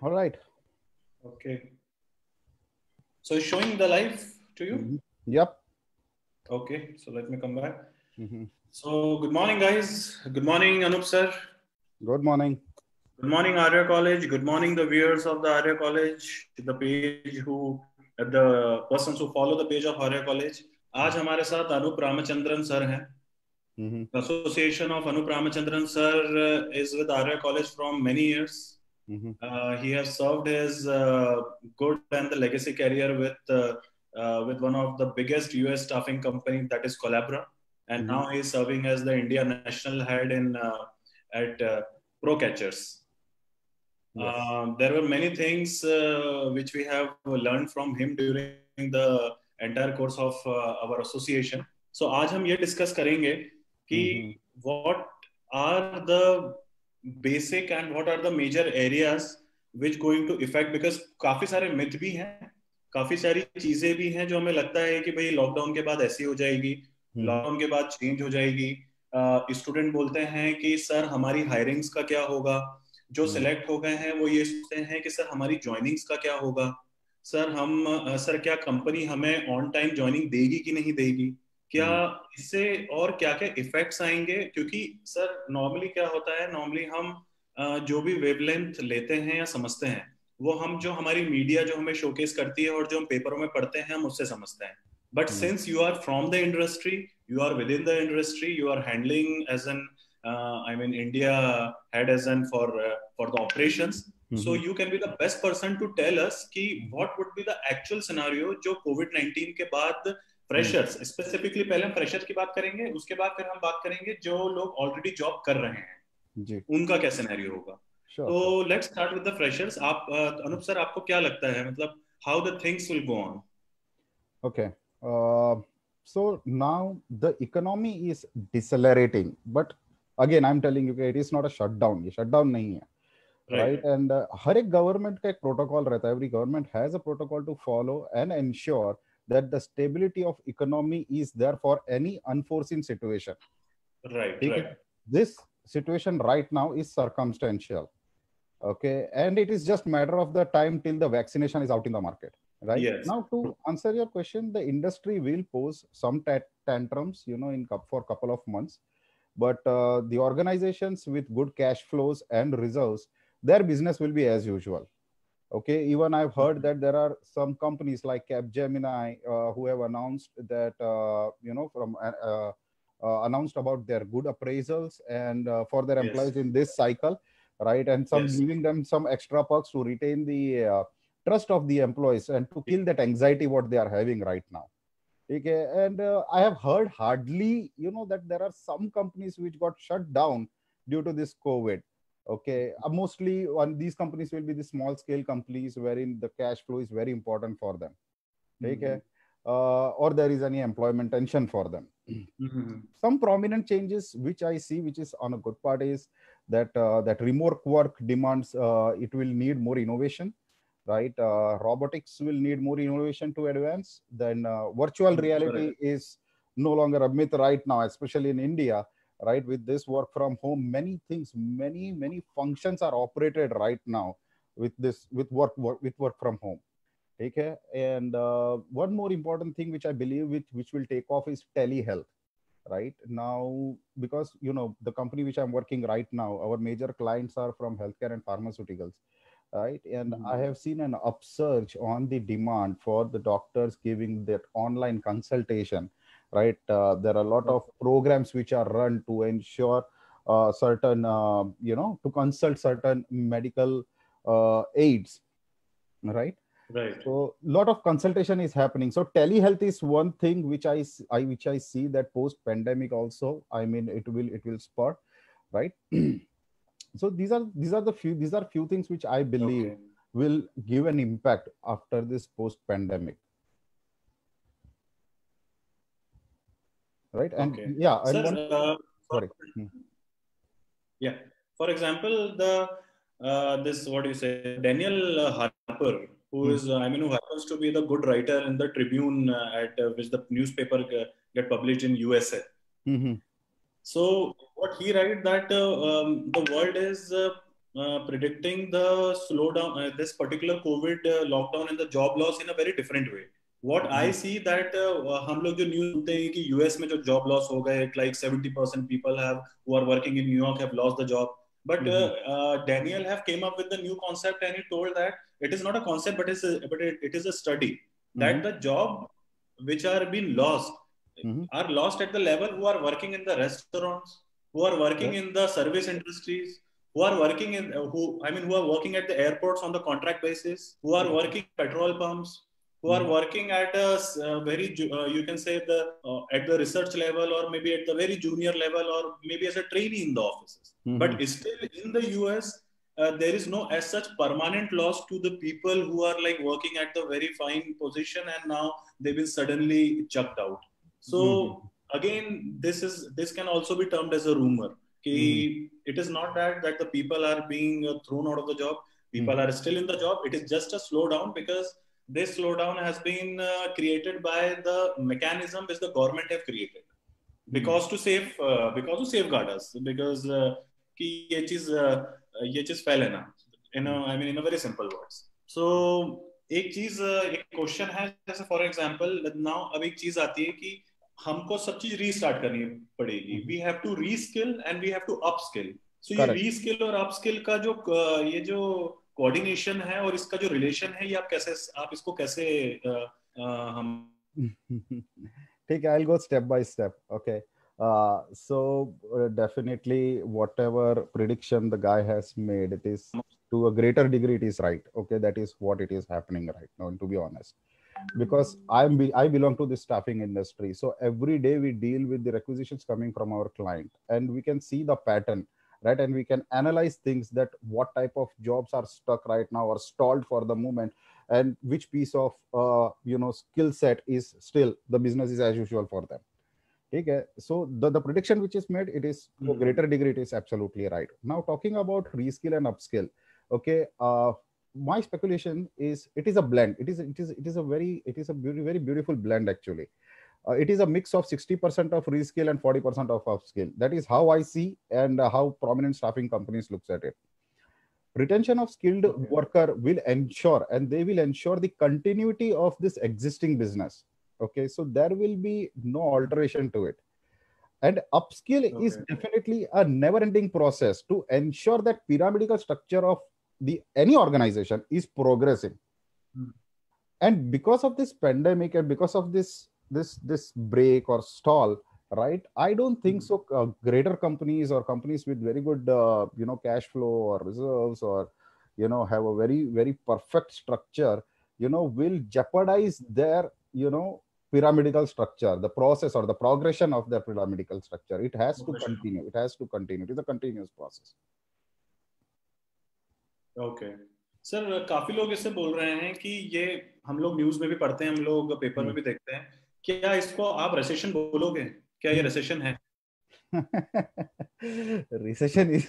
All right. Okay. So showing the live to you? Mhm. Yep. Okay. So let me come back. Mhm. So good morning, guys. Good morning, Anup sir. Good morning. Good morning, Arya College. Good morning, the viewers of the Arya College, the page who, the persons who follow the page of Arya College. आज हमारे साथ Anoop Ramachandran sir हैं Mhm. The Association of Anup Ramachandran sir uh, is with Arya College Mm-hmm. Uh, he has served his uh, good and the legacy career with uh, uh with one of the biggest U.S. staffing company that is Collabera, and mm-hmm. now serving as the India national head in uh, at uh, Procatchers. There were many things which we have learned from him during the entire course of our association. So, today we will discuss करेंगे कि mm-hmm. what are the basic and what are the major areas which going to affect? Because काफ़ी सारे myth भी हैं काफ़ी सारी चीज़ें भी हैं जो हमें लगता है कि भाई लॉकडाउन के बाद ऐसी हो जाएगी. लॉकडाउन के बाद चेंज हो जाएगी। स्टूडेंट बोलते हैं कि सर हमारी हायरिंग्स का क्या होगा? जो हम्म। सिलेक्ट हो गए हैं वो ये सोचते हैं कि सर हमारी ज्वाइनिंग्स का क्या होगा? सर हम सर क्या कंपनी हमें ऑन टाइम ज्वाइनिंग देगी कि नहीं देगी? क्या इससे और क्या क्या इफेक्ट्स आएँगे क्योंकि सर नॉर्मली क्या होता है नॉर्मली हम जो भी वेवलेंथ लेते हैं या समझते हैं वो हम जो हमारी मीडिया जो हमें शोकेस करती है और जो हम पेपरों में पढ़ते हैं हम उससे समझते हैं but hmm. Since you are from the industry you are with in the industry you are handling as an I mean India head as an for for the operations So Mhm. you can be the best person to tell us कि what would be the actual scenario जो Covid 19 के बाद freshers specifically पहले हम freshers की बात करेंगे उसके बाद फिर हम बात करेंगे जो लोग ऑलरेडी जॉब कर रहे हैं। जी. उनका क्या सिनेरियो होगा? तो let's start with the freshers आप अनुप सर आपको क्या लगता है? मतलब how the things will go on okay so now the economy is decelerating but again I am telling you it is not a shutdown ये shutdown नहीं है। Right and हर एक गवर्नमेंट का एक प्रोटोकॉल रहता है। Every government has a protocol to follow and ensure that the stability of economy is there for any unforeseen situation. Right. Right. This situation right now is circumstantial. Okay. And it is just matter of the time till the vaccination is out in the market. Right. Yes. Now to answer your question, the industry will pose some tantrums, you know, in for a couple of months. But uh, the organizations with good cash flows and reserves, their business will be as usual okay even i've heard Mhm. that there are some companies like capgemini uh, who have announced that uh, you know from uh, uh, uh, announced about their good appraisals and uh, for their Yes. employees in this cycle right and some Yes. giving them some extra perks to retain the uh, trust of the employees and to kill that anxiety what they are having right now okay and uh, i have heard hardly you know that there are some companies which got shut down due to this covid okay uh, mostly one these companies will be the small scale companies wherein the cash flow is very important for them. Okay? Uh, or there is any employment tension for them. Mhm. some prominent changes which i see which is on a good part is that uh, that remote work demands uh, it will need more innovation right? Uh, robotics will need more innovation to advance. Then uh, virtual Mm, reality is no longer a myth right now especially in india right? With this work from home many things many many functions are operated right now with this with work, work with work from home. Okay? And uh, one more important thing which i believe which which will take off is telehealth right? Now because you know the company which i'm working right now our major clients are from healthcare and pharmaceuticals right? And Mhm. i have seen an upsurge on the demand for the doctors giving that online consultation right? Uh, there are a lot of programs which are run to ensure uh, certain uh, you know to consult certain medical uh, aids right? Right. So a lot of consultation is happening. So telehealth is one thing which I, I which i see that post pandemic also i mean it will it will spur right? So these are these are the few these are few things which i believe okay. will give an impact after this post pandemic right and Okay. yeah Sir, one, uh, sorry Hmm. Yeah. For example, the uh, this what do you say, Daniel Harper, who Hmm. is I mean who happens to be the good writer in the Tribune uh, at uh, which the newspaper uh, get published in USA. Mhm. So what he write that uh, um, the world is uh, uh, predicting the slowdown, uh, this particular COVID uh, lockdown and the job loss in a very different way. What mm-hmm. I see that uh, हम लोग जो news सुनते हैं कि US में जो job loss हो गए like 70% people have who are working in New York have lost the job. But mm-hmm. uh, Daniel have came up with the new concept and he told that it is not a concept but it's a, but it, it is a study mm-hmm. that the job which are being lost mm-hmm. are lost at the level who are working in the restaurants, who are working in the service industries, who are working in who I mean who are working at the airports on the contract basis, who are working petrol pumps, who are working at a uh, very uh, you can say the uh, at the research level or maybe at the very junior level or maybe as a trainee in the offices. Mm-hmm. But still in the US. Uh, there is no as such permanent loss to the people who are like working at the very fine position and now they've been suddenly chucked out so mm-hmm. again this is this can also be termed as a rumor mm-hmm. it is not that that the people are being uh, thrown out of the job people mm-hmm. are still in the job it is just a slowdown because this slowdown has been uh, created by the mechanism which the government have created because mm-hmm. to save uh, because to safeguard us because uh, कि ये चीज़ uh, ये चीज़ फैले ना in I mean in a very simple words so एक चीज़ एक question है जैसे फॉर एग्जांपल नाउ अब एक चीज़ आती है कि हमको सब चीज़ रीस्टार्ट करनी पड़ेगी we have to reskill and we have to upskill so ये रीस्किल और अपस्किल का जो ये जो कोऑर्डिनेशन है और इसका जो रिलेशन है ये आप कैसे आप इसको कैसे हम ठीक है I will go step by step okay Uh, so uh, definitely whatever prediction the guy has made it is to a greater degree it is right okay that is what it is happening right now to be honest because i'm i belong to the staffing industry so every day we deal with the requisitions coming from our client and we can see the pattern right? And we can analyze things that what type of jobs are stuck right now or stalled for the moment and which piece of uh, you know skill set is still the business is as usual for them. Okay so the, the prediction which is made it is to a hmm. greater degree it is absolutely right. Now talking about reskill and upskill okay uh, my speculation is it is a blend. It is it is it is a very it is a very very beautiful blend actually uh, it is a mix of 60% of reskill and 40% of upskill that is how i see and uh, how prominent staffing companies looks at it retention of skilled okay. worker will ensure and they will ensure the continuity of this existing business okay so there will be no alteration to it and upskill okay. is definitely a never ending process to ensure that pyramidical structure of the any organization is progressing mm. and because of this pandemic and because of this this this break or stall right i don't think mm. so uh, greater companies or companies with very good uh, you know cash flow or reserves or you know have a very very perfect structure you know will jeopardize their you know pyramidical structure the process or the progression of their pyramidical structure it has to continue it has to continue it is a continuous process okay sir काफी लोग इससे बोल रहे हैं कि ये हम लोग न्यूज में भी पढ़ते हैं हम लोग पेपर में भी देखते हैं क्या इसको आप रेसेशन बोलोगे क्या ये रेसेशन है recession is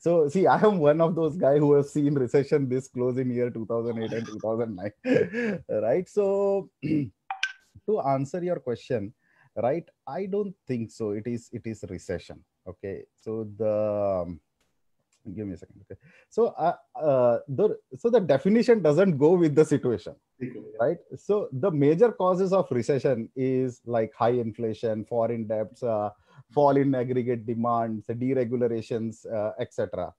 so see i am one of those guy who have seen recession this close in year 2008 and 2009 right so to answer your question right i don't think so it is it is recession okay so the give me a second okay. So uh, uh, the so the definition doesn't go with the situation right? So the major causes of recession is like high inflation foreign debts uh, fall in aggregate demands deregulations uh, etc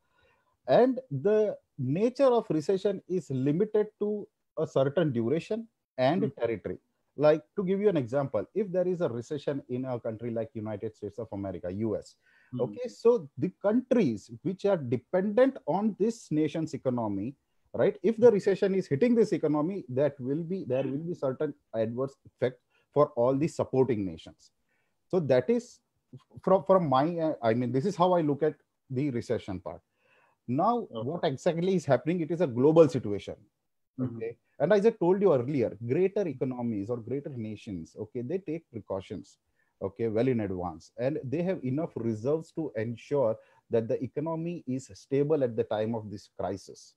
and the nature of recession is limited to a certain duration and mm-hmm. territory. Like to give you an example if there is a recession in a country like united states of america us Mm. Okay, so the countries which are dependent on this nation's economy, right? If the recession is hitting this economy, that will be there will be certain adverse effect for all the supporting nations. So that is from from my I mean this is how I look at the recession part. Now, okay. what exactly is happening? It is a global situation. Mm-hmm. Okay. And as I told you earlier, greater economies or greater nations, okay, they take precautions okay well in advance and they have enough reserves to ensure that the economy is stable at the time of this crisis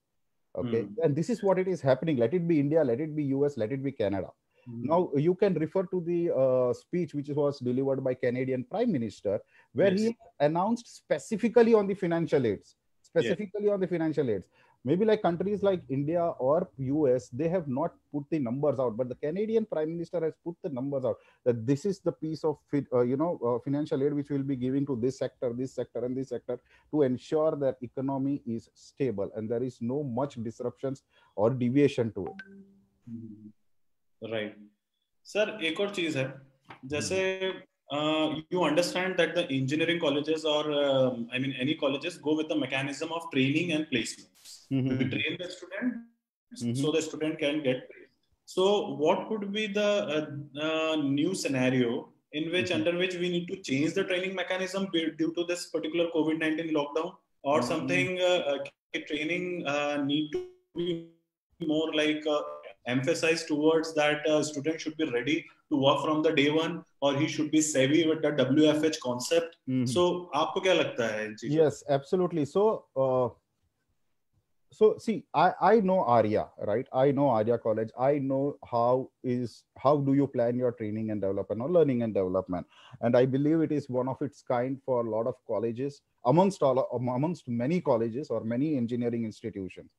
okay mm. and this is what it is happening let it be india let it be us let it be canada mm. now you can refer to the uh, speech which was delivered by canadian prime minister where yes. he announced specifically on the financial aids specifically yeah. on the financial aids maybe like countries like india or us they have not put the numbers out but the canadian prime minister has put the numbers out that this is the piece of uh, you know uh, financial aid which will be giving to this sector this sector and this sector to ensure that economy is stable and there is no much disruptions or deviation to it. Right. Sir ek aur cheez hai jaise uh, you understand that the engineering colleges or um, I mean any colleges go with the mechanism of training and placements. Mm-hmm. We train the student mm-hmm. so the student can get. So what could be the uh, uh, new scenario in which mm-hmm. under which we need to change the training mechanism due to this particular COVID nineteen lockdown or mm-hmm. something? Uh, uh, training uh, need to be more like emphasize towards that uh, student should be ready to work from the day one or he should be savvy with the WFH concept. Mm-hmm. So, आपको क्या लगता है? Yes, absolutely. So, uh, so see, I I know Arya, right? I know Arya College. I know how is how do you plan your training and development or learning and development, and I believe it is one of its kind for a lot of colleges amongst all amongst many colleges or many engineering institutions.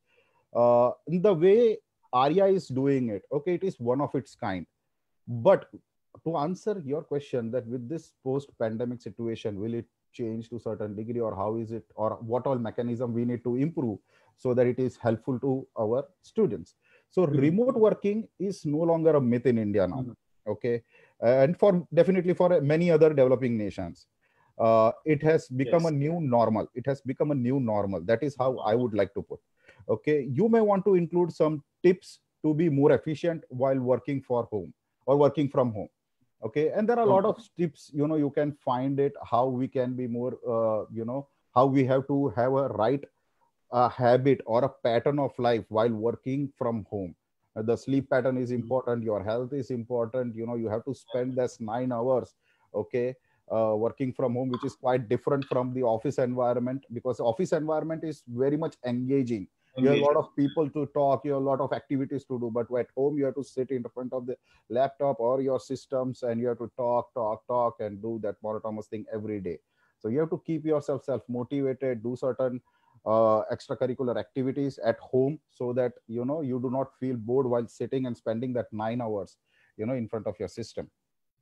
Uh, in the way Arya is doing it. Okay, it is one of its kind. But to answer your question that with this post-pandemic situation, will it change to certain degree or how is it or what all mechanism we need to improve so that it is helpful to our students. So mm-hmm. remote working is no longer a myth in India now. Mm-hmm. Okay. And for definitely for many other developing nations. Uh, it has become yes. a new normal. It has become a new normal. That is how I would like to put okay you may want to include some tips to be more efficient while working for home or working from home okay and there are a lot of tips you know you can find it how we can be more uh, you know how we have to have a right uh, habit or a pattern of life while working from home uh, the sleep pattern is hmm. important your health is important you know you have to spend this nine hours okay uh, working from home which is quite different from the office environment because office environment is very much engaging. You have a lot of people to talk you have a lot of activities to do but at home you have to sit in front of the laptop or your systems and you have to talk talk talk and do that monotonous thing every day. So you have to keep yourself self motivated do certain uh, extracurricular activities at home so that you know you do not feel bored while sitting and spending that nine hours you know in front of your system.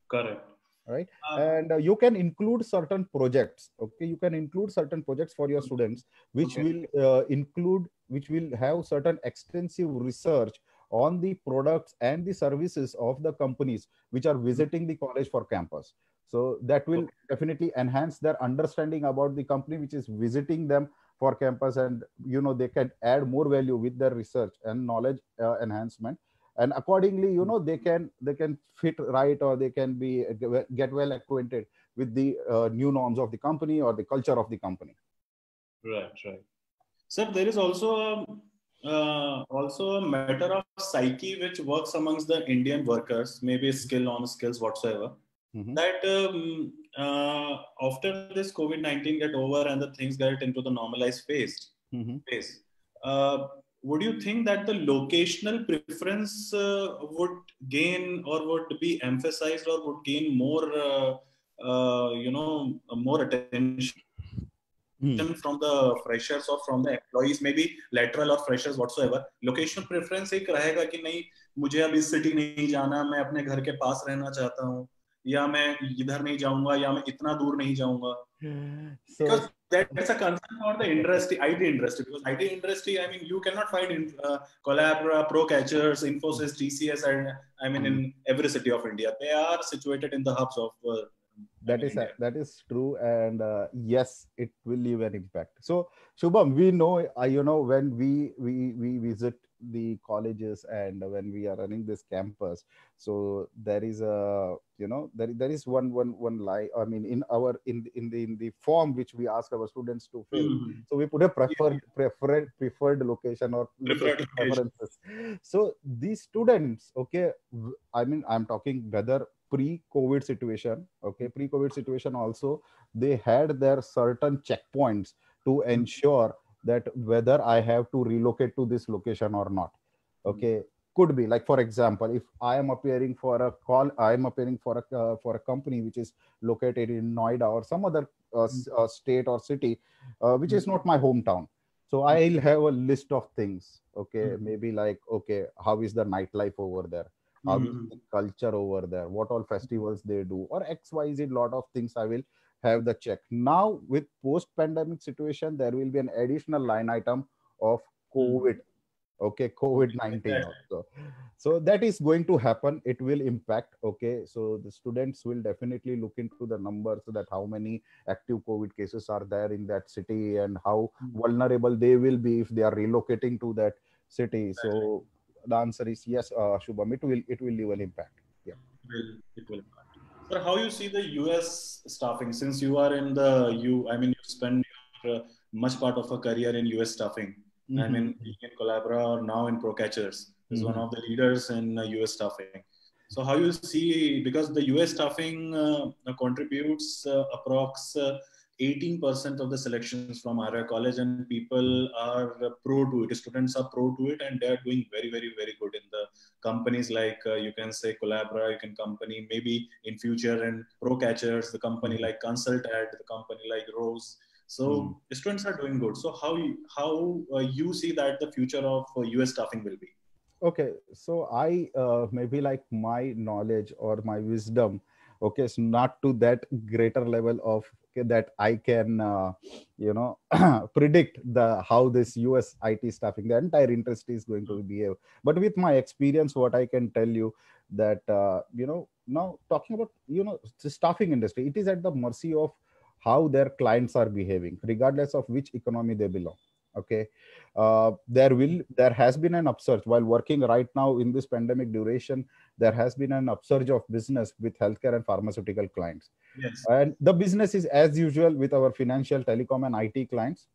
Correct right? Uh, and uh, you can include certain projects okay? You can include certain projects for your students which okay. will uh, include which will have certain extensive research on the products and the services of the companies which are visiting the college for campus. So that will okay. definitely enhance their understanding about the company which is visiting them for campus and you know they can add more value with their research and knowledge uh, enhancement and accordingly you know they can they can fit right or they can be get well acquainted with the uh, new norms of the company or the culture of the company right right sir there is also a, uh, also a matter of psyche which works amongst the indian workers maybe skill on skills whatsoever mm-hmm. that um, uh, after this covid-19 get over and the things get into the normalized phase mm-hmm. phase uh, would you think that the locational preference uh, would gain or would be emphasized or would gain more uh, uh, you know more attention hmm. from the freshers or from the employees maybe lateral or freshers whatsoever locational preference एक रहेगा कि नहीं मुझे अब इस city नहीं जाना मैं अपने घर के पास रहना चाहता हूँ या मैं इधर नहीं जाऊँगा या मैं इतना दूर नहीं जाऊँगा so, that's a concern for the industry, IT industry. Because IT industry, I mean, you cannot find in, uh, Collabera, Procatchers, Infosys, TCS, and I mean, in every city of India, they are situated in the hubs of. Uh, that is India. that is true, and uh, yes, it will leave an impact. So, Shubham, we know, uh, you know, when we we we visit the colleges and when we are running this campus. So there is a you know there, there is one one one lie i mean in our in in the in the form which we ask our students to fill. Mm-hmm. so we put a preferred preferred preferred location or preferred preferences. So these students okay i mean i'm talking whether pre-covid situation okay pre-covid situation also they had their certain checkpoints to ensure that whether I have to relocate to this location or not. Hmm. Okay, could be like for example, if I am appearing for a call, I am appearing for a uh, for a company which is located in Noida or some other uh, mm. uh, state or city, uh, which is hmm. not my hometown. so i'll have a list of things okay Mhm. maybe like okay how is the nightlife over there how is Mhm. the culture over there what all festivals they do or xyz lot of things i will have the check. Now with post pandemic situation there will be an additional line item of covid. Okay covid-19 Exactly. also. So that is going to happen. It will impact okay? So the students will definitely look into the numbers that how many active covid cases are there in that city and how Mhm. vulnerable they will be if they are relocating to that city. So the answer is yes uh, shubham. It will it will leave an impact. Yeah, will it will impact. Sir, how you see the US staffing since you are in the you I mean you spend your, uh, much part of a career in US staffing. I mean being in Collabera or now in Procatchers is one Mhm. of the leaders in uh, US staffing. So how you see because the US staffing uh, contributes uh, approx uh, 18% of the selections from higher college and people are pro to it. Students are pro to it and they are doing very very very good in the companies like uh, you can say Collabera, you can company maybe in future and pro catchers, the company like Consultadd, the company like Rose. So Mhm. students are doing good. So how you, how uh, you see that the future of uh, US staffing will be? okay so i uh, maybe like my knowledge or my wisdom okay it's not to that greater level of that i can uh, you know predict the how this us it staffing the entire industry is going to behave. But with my experience what i can tell you that uh, you know now talking about you know the staffing industry it is at the mercy of how their clients are behaving regardless of which economy they belong okay? Uh, there will there has been an upsurge. While working right now in this pandemic duration there has been an upsurge of business with healthcare and pharmaceutical clients Yes. and the business is as usual with our financial telecom and it clients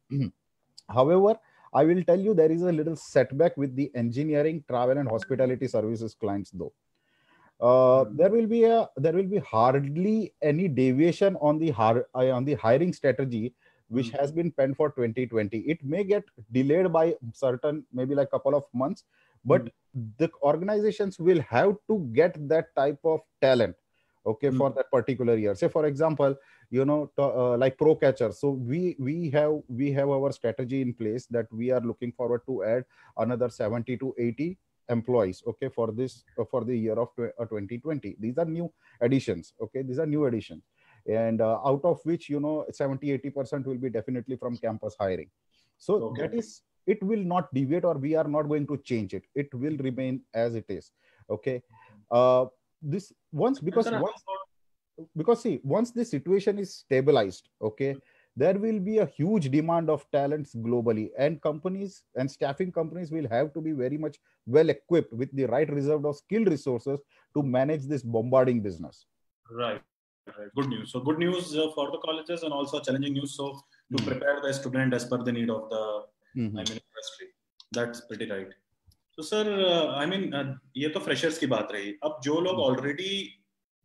however i will tell you there is a little setback with the engineering travel and hospitality services clients though uh, Mhm. there will be a there will be hardly any deviation on the har- uh, on the hiring strategy which Mhm. has been penned for 2020 it may get delayed by certain maybe like couple of months but the organizations will have to get that type of talent okay for Mhm. that particular year. Say for example you know to, uh, like pro catcher so we we have we have our strategy in place that we are looking forward to add another 70 to 80 employees okay for this uh, for the year of uh, 2020 these are new additions okay these are new additions. And uh, out of which you know 70 80 percent will be definitely from campus hiring. So Okay. that is it will not deviate or we are not going to change it it will remain as it is okay uh this once because once because see once the situation is stabilized okay there will be a huge demand of talents globally and companies and staffing companies will have to be very much well equipped with the right reserve of skilled resources to manage this bombarding business Right. Right. Good news. So good news uh, for the colleges and also challenging news. So to Mhm. prepare the student as per the need of the mm-hmm. I mean industry. That's pretty right. तो sir I mean ये तो freshers की बात रही अब जो लोग mm-hmm. Already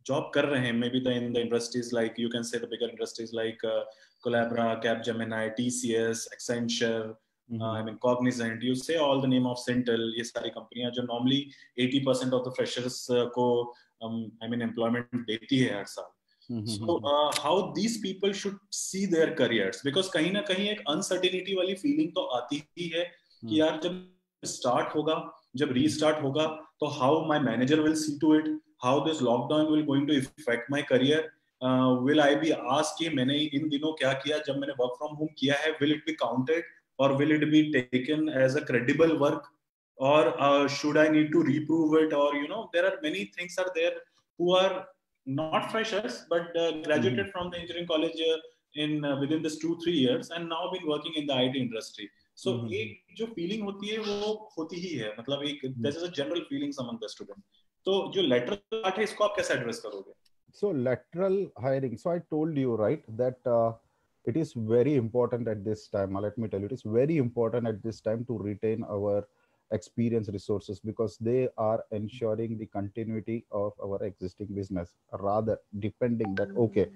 job कर रहे हैं maybe the in the industries like you can say the bigger industries like Collabera Capgemini TCS Accenture I mean Cognizant you say all the name of central ये सारी कंपनियाँ जो नॉर्मली 80% ऑफ़ द फ्रेशर्स को I mean employment देती है हर साल so how these people should see their careers because कहीं ना कहीं एक अनसर्टेनिटी वाली फीलिंग तो आती ही है कि हम्म। यार जब स्टार्ट होगा जब रीस्टार्ट होगा तो how my manager will see to it how this lockdown will going to effect my career will I be ask कि मैंने इन दिनों क्या किया? जब मैंने वर्क फ्रॉम होम किया है विल इट बी काउंटेड और will it be taken as a credible work और should I need to reprove it और you know there are many things are there who are not freshers but uh, graduated from the engineering college uh, in uh, within this two three years and now been working in the IT industry. So Mhm. एक जो feeling होती है वो होती ही है मतलब एक this is a general feelings among the student. तो जो lateral part है इसको आप कैसे address करोगे? so lateral hiring so i told you right that uh, it is very important at this time Uh, let me tell you it is very important at this time to retain our experienced resources because they are ensuring the continuity of our existing business rather depending that okay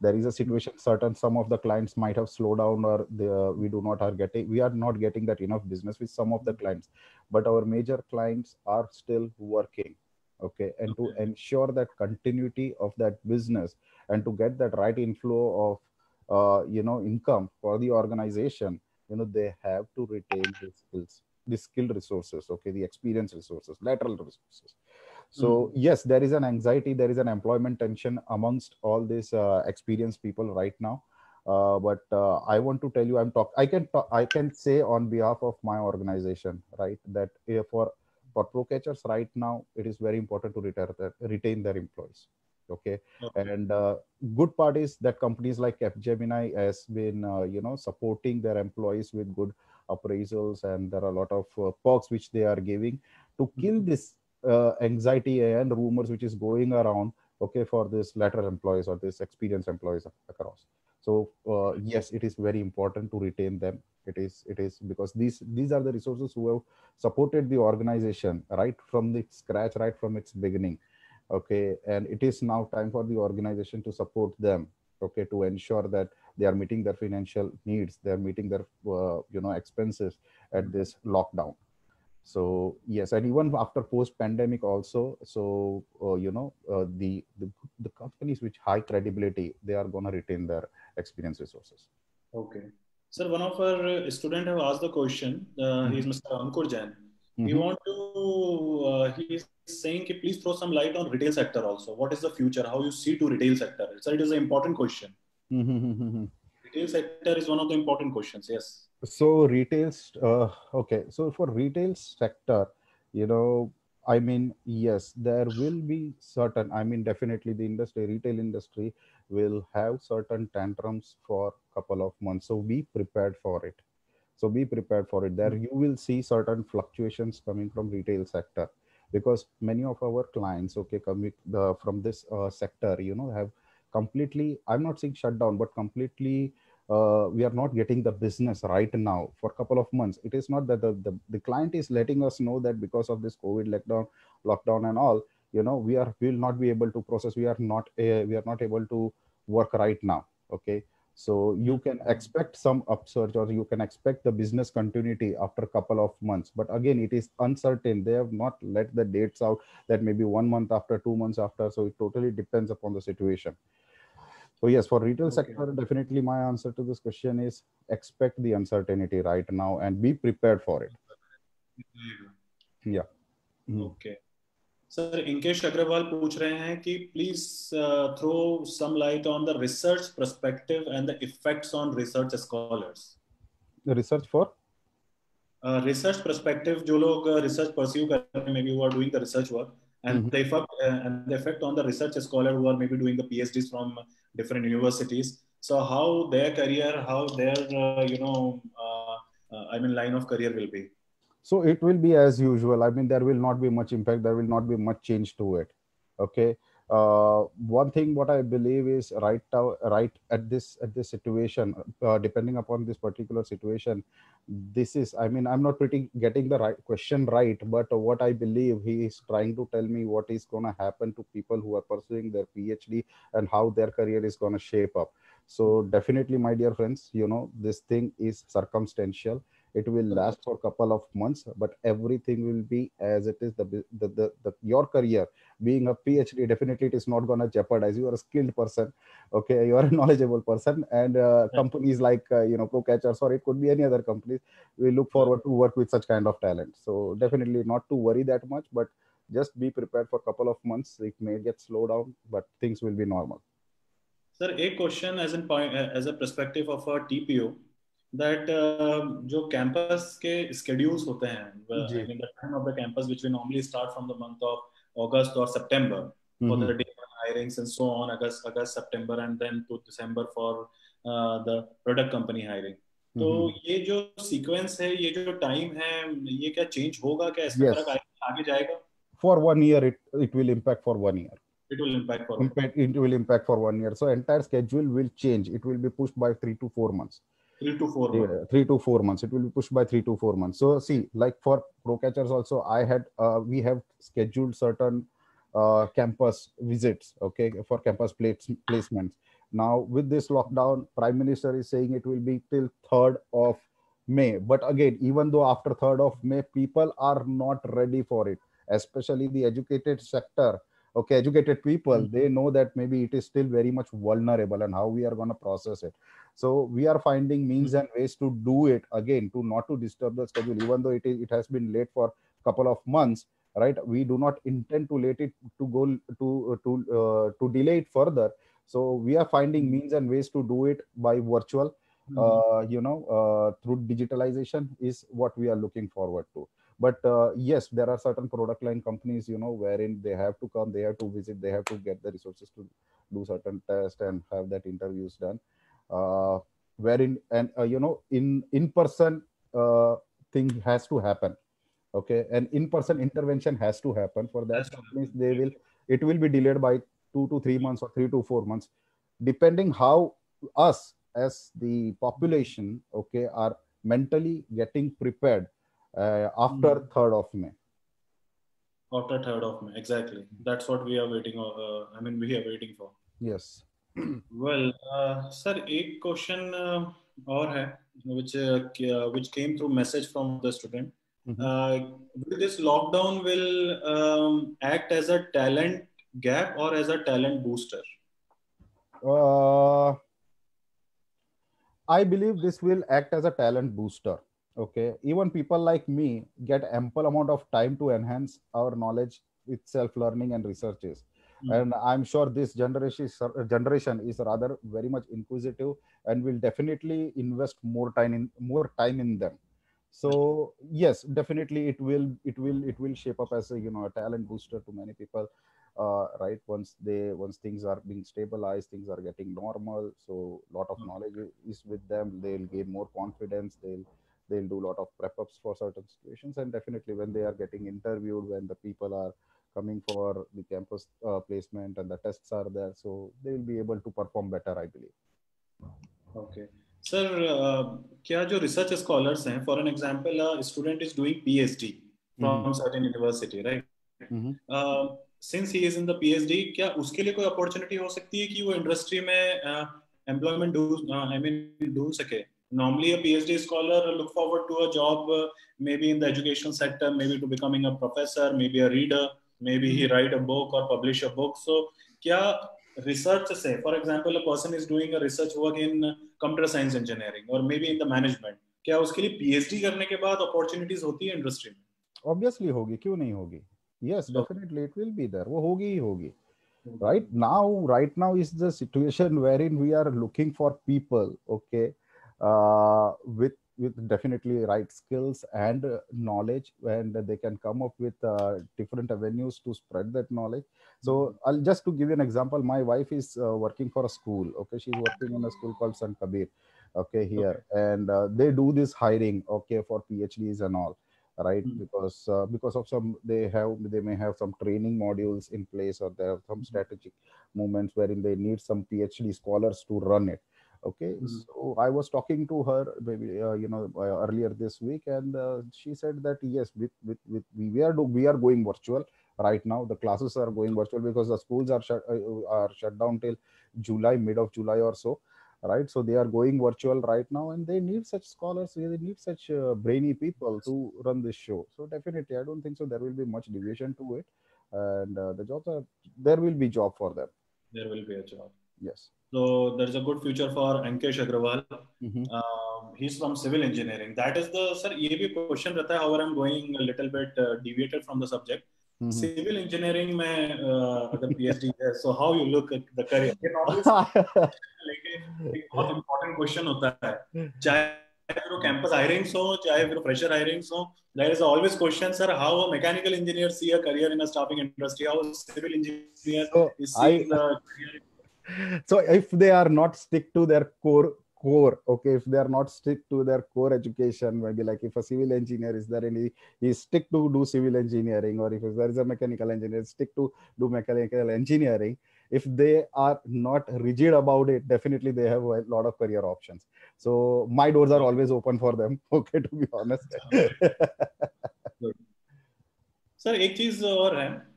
there is a situation certain some of the clients might have slowed down or they, uh, we do not are getting we are not getting that enough business with some of the clients but our major clients are still working okay and to ensure that continuity of that business and to get that right inflow of uh, you know income for the organization you know they have to retain the skills the skilled resources okay the experience resources lateral resources so mm. yes there is an anxiety there is an employment tension amongst all these uh, experienced people right now uh, but uh, i want to tell you i'm talk i can talk, i can say on behalf of my organization right that for for procatchers right now it is very important to retain their, retain their employees okay, okay. and uh, good part is that companies like capgemini has been uh, you know supporting their employees with good appraisals and there are a lot of uh, perks which they are giving to kill mm-hmm. this uh, anxiety and rumors which is going around okay for this lateral employees or this experienced employees across. So uh, yes it is very important to retain them. It is it is because these these are the resources who have supported the organization right from the scratch right from its beginning okay? And it is now time for the organization to support them okay to ensure that they are meeting their financial needs they are meeting their uh, you know expenses at this lockdown. So yes and even after post pandemic also so uh, you know uh, the, the the companies which high credibility they are going to retain their experience resources. Okay. Sir one of our uh, student have asked the question uh, mm-hmm. he's mr ankur jain mm-hmm. he want to uh, he's saying please throw some light on retail sector also. What is the future? How you see to retail sector? So it is an important question. Mm-hmm. retail sector is one of the important questions yes. So retail uh, okay. So for retail sector you know i mean yes there will be certain i mean definitely the industry retail industry will have certain tantrums for couple of months. So be prepared for it so be prepared for it. There hmm. you will see certain fluctuations coming from retail sector. Because many of our clients okay coming the from this uh, sector you know have completely i'm not saying shut down but completely uh, we are not getting the business right now for a couple of months. It is not that the, the, the client is letting us know that because of this covid lockdown lockdown and all you know we are we will not be able to process. We are not uh, we are not able to work right now okay so you can expect some upsurge or you can expect the business continuity after a couple of months but again it is uncertain they have not let the dates out that maybe one month after two months after so it totally depends upon the situation so yes, for retail okay. sector, definitely my answer to this question is expect the uncertainty right now and be prepared for it. Yeah. Mm-hmm. Okay. Sir Inkesh Agarwal पूछ रहे हैं कि please throw some light on the research perspective and the effects on research scholars research for research perspective जो लोग research pursue कर रहे हैं may be who are doing the research work and mm-hmm. the effect uh, and the effect on the research scholar who are maybe doing the phds from different universities so how their career how their uh, you know uh, uh, i mean line of career will be so it will be as usual. I mean there will not be much impact. There will not be much change to it. Okay? Uh, one thing what i believe is right now right at this at this situation uh, depending upon this particular situation this is i mean i'm not pretty getting the right question right but what i believe he is trying to tell me what is going to happen to people who are pursuing their phd and how their career is going to shape up. So definitely my dear friends you know this thing is circumstantial it will last for a couple of months but everything will be as it is. The, the, the, the your career being a phd definitely it is not going to jeopardize. You are a skilled person okay? You are a knowledgeable person and uh, companies like uh, you know procatchers or it could be any other companies we look forward to work with such kind of talent. So definitely not to worry that much but just be prepared for a couple of months. It may get slow down but things will be normal. Sir a question as in point as a perspective of a tpo that uh, जो campus के schedules होते हैं the time of the campus which we normally start from the month of August or September mm-hmm. for the day hirings and so on August August September and then to December for uh, the product company hiring तो ये जो sequence है ये जो time है ये क्या change होगा क्या इस yes. आगे जाएगा for one year it it will impact for one year it will impact for impact, it will impact for one year so entire schedule will change it will be pushed by 3 to 4 months three to four yeah, months. three to four months. It will be pushed by three to four months. So see like for pro catchers also i had uh, we have scheduled certain uh, campus visits okay for campus place, placements. Now with this lockdown prime minister is saying it will be till 3rd of may. But again even though after 3rd of may people are not ready for it especially the educated sector okay educated people mm-hmm. they know that maybe it is still very much vulnerable and how we are going to process it so we are finding means and ways to do it again to not to disturb the schedule. Even though it is it has been late for a couple of months right we do not intend to let it to go to to uh, to delay it further. So we are finding means and ways to do it by virtual. Uh, you know uh, through digitalization is what we are looking forward to. But uh, yes there are certain product line companies you know wherein they have to come they have to visit they have to get the resources to do certain tests and have that interviews done. uh, wherein and uh, you know in in person uh, thing has to happen okay and in person intervention has to happen for that companies they will it will be delayed by 2 to 3 months or 3 to 4 months depending how us as the population okay are mentally getting prepared uh, after mm. 3rd of May. After 3rd of May, exactly. That's what we are waiting. Uh, I mean, we are waiting for. Yes. Well, uh, sir, a question uh, hai, which uh, which came through message from the student. Mm-hmm. Uh, this lockdown will um, act as a talent gap or as a talent booster? Uh, I believe this will act as a talent booster okay even people like me get ample amount of time to enhance our knowledge with self learning and researches mm-hmm. and i'm sure this generation is, generation is rather very much inquisitive and will definitely invest more time in more time in them. So yes definitely it will it will it will shape up as a you know a talent booster to many people uh, right? Once they once things are being stabilized things are getting normal so a lot of mm-hmm. knowledge is with them. They'll gain more confidence. They'll they'll do a lot of prep ups for certain situations. And definitely when they are getting interviewed when the people are coming for the campus uh, placement and the tests are there so they will be able to perform better i believe okay sir uh, क्या जो research scholars हैं for an example a student is doing phd from mm-hmm. certain university right mm-hmm. uh, since he is in the phd क्या उसके लिए कोई opportunity हो सकती है कि वो industry में uh, employment ढूंढ uh, I mean ढूंढ सके normally a phd scholar look forward to a job uh, maybe in the education sector maybe to becoming a professor maybe a reader Maybe he write a book or publish a book so kya research say for example a person is doing a research work in computer science engineering or maybe in the management क्या उसके लिए PhD करने के बाद opportunities होती है industry में obviously होगी क्यों नहीं होगी yes definitely it will be there वो होगी ही होगी right now right now is the situation wherein we are looking for people okay uh, with with definitely right skills and uh, knowledge and they can come up with uh, different avenues to spread that knowledge so mm-hmm. i'll just to give you an example my wife is uh, working for a school okay she's working in a school called san Kabir okay here okay. and uh, they do this hiring okay for phds and all right mm-hmm. because uh, because of some they have they may have some training modules in place or they have some mm-hmm. strategic movements wherein they need some phd scholars to run it okay mm-hmm. so i was talking to her maybe uh, you know uh, earlier this week and uh, she said that yes with with, with we are do, we are going virtual right now. The classes are going virtual because the schools are shut uh, are shut down till july mid of july or so right? So they are going virtual right now and they need such scholars they need such uh, brainy people to run this show. So definitely i don't think so there will be much deviation to it and uh, the jobs are there will be job for them. There will be a job yes so there's a good future for Ankesh Agrawal. Mm-hmm. Um, he's from civil engineering. That is the sir. ये भी question रहता है. However, I'm going a little bit uh, deviated from the subject. Mm-hmm. Civil engineering में uh, अगर PhD है, so how you look at the career? लेकिन एक बहुत important question होता है. चाहे फिर वो campus hirings हो, चाहे फिर fresher hirings हो, there is always question, sir, how a mechanical engineer see a career in a staffing industry, how a civil engineer so is seeing I, the career so if they are not stick to their core core okay if they are not stick to their core education maybe like if a civil engineer is there any he stick to do civil engineering or if there is a mechanical engineer stick to do mechanical engineering if they are not rigid about it definitely they have a lot of career options so my doors are always open for them okay to be honest sir एक चीज और है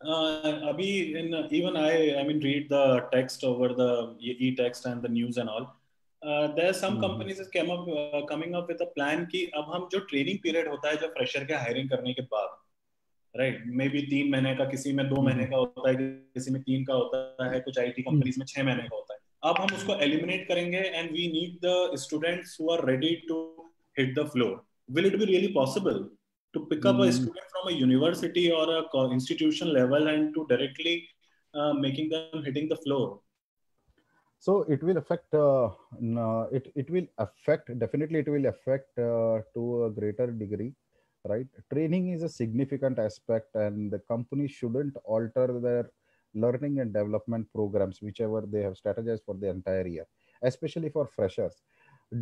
uh, Abhi, in, uh, even I, I mean, read the text over the e-text and the news and all. Uh, there are some mm-hmm. companies is came up uh, coming up with a plan कि अब हम जो training period होता है जो fresher के hiring करने के बाद राइट मे बी तीन महीने का किसी में दो महीने का होता है किसी में तीन का होता है कुछ आईटी कंपनीज़ में छह महीने का होता है अब हम उसको एलिमिनेट करेंगे and we need the students who are ready to hit the floor will it be really possible to pick up mm. a student from a university or a institution level and to directly uh, making them hitting the floor so it will affect uh, no, it it will affect definitely it will affect uh, to a greater degree right training is a significant aspect and the company shouldn't alter their learning and development programs, whichever they have strategized for the entire year, especially for freshers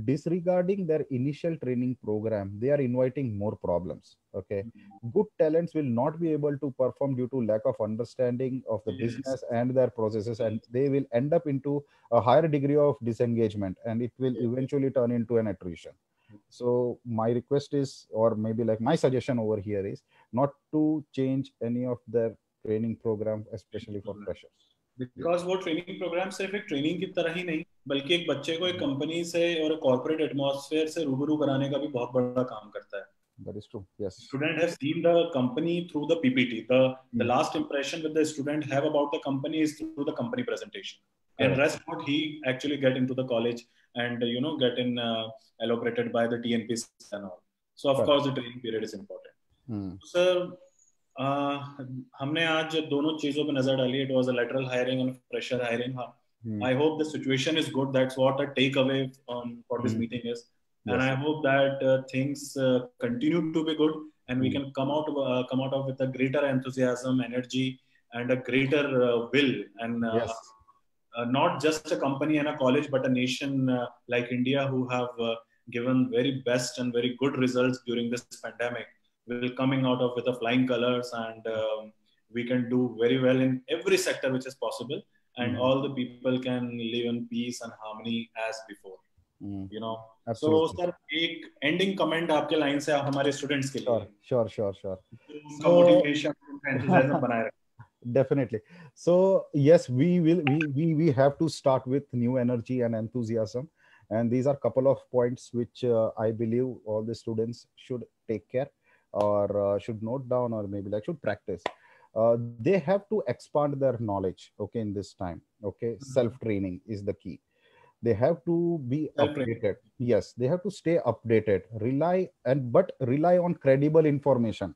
disregarding their initial training program they are inviting more problems okay? Mm-hmm. Good talents will not be able to perform due to lack of understanding of the yes. business and their processes and they will end up into a higher degree of disengagement and it will eventually turn into an attrition. Mm-hmm. So my request is or maybe like my suggestion over here is not to change any of their training program especially for freshers. बिकॉज़ वो training program सिर्फ़ एक training की तरह ही नहीं बल्कि एक बच्चे को एक कंपनी से और एक कॉर्पोरेट एटमॉस्फेयर से रूबरू कराने का भी बहुत बड़ा काम करता है that is true yes student has seen the company through the ppt the mm. the hmm. last impression that the student have about the company is through the company presentation yeah. and rest what he actually get into the college and you know get in uh, allocated by the tnps and all so of right. course the training period is important mm. so sir Uh, हमने आज दोनों चीजों पे नजर डाली it was a lateral hiring and fresher hiring I hope the situation is good that's what a take away on for this meeting is and i hope that uh, things uh, continue to be good and we can come out uh, come out of with a greater enthusiasm energy and a greater uh, will and yes. not just a company and a college but a nation like india who have given very best and very good results during this pandemic will coming out of with the flying colors and um, we can do very well in every sector which is possible and mm. all the people can live in peace and harmony as before mm. you know Absolutely. so sir एक ending comment आपके line से हमारे students के लिए sure sure sure so, motivation enthusiasm बनाए रखें definitely so yes we will we, we we have to start with new energy and enthusiasm and these are couple of points which uh, i believe all the students should take care or uh, should note down or maybe like should practice. Uh, they have to expand their knowledge okay in this time okay? Mm-hmm. self training is the key. They have to be updated. Yes they have to stay updated. Rely and but rely on credible information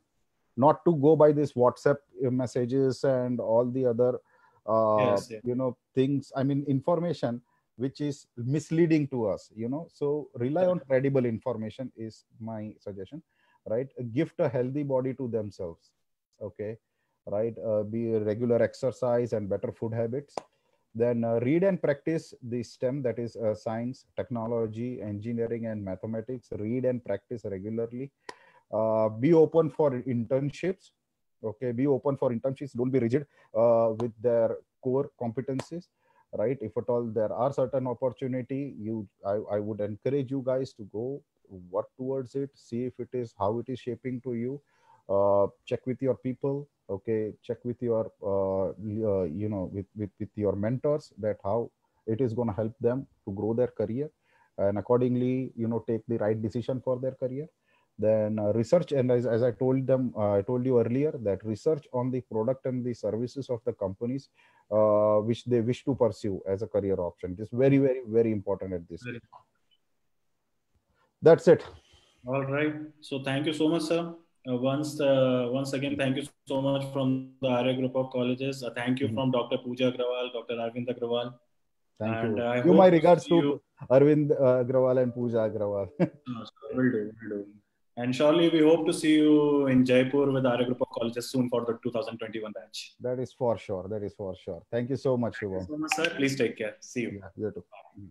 not to go by this whatsapp messages and all the other uh, yes, yeah. you know things i mean information which is misleading to us you know? So rely on credible information is my suggestion right? Gift a healthy body to themselves okay? Right uh, be regular exercise and better food habits. Then uh, read and practice the stem that is uh, science technology engineering and mathematics. Read and practice regularly. Uh, be open for internships okay? Be open for internships. Don't be rigid uh, with their core competencies right? If at all there are certain opportunity you I, I would encourage you guys to go work towards it see if it is how it is shaping to you. Uh, check with your people okay? Check with your uh, uh, you know with, with with your mentors that how it is going to help them to grow their career. And accordingly you know take the right decision for their career. Then uh, research and as, as i told them uh, i told you earlier that research on the product and the services of the companies uh, which they wish to pursue as a career option. Is very very very important at this very that's it all right so thank you so much sir uh, once uh, once again thank you so much from the Arya group of colleges uh, thank you mm-hmm. from dr pooja agrawal dr arvind agrawal thank and you I you my regards to you. arvind uh, agrawal and pooja agrawal will do will do and surely we hope to see you in Jaipur with our group of colleges soon for the 2021 batch. That is for sure. That is for sure. Thank you so much. Thank you so much, sir. Please take care. See you. Yeah, you too. Bye.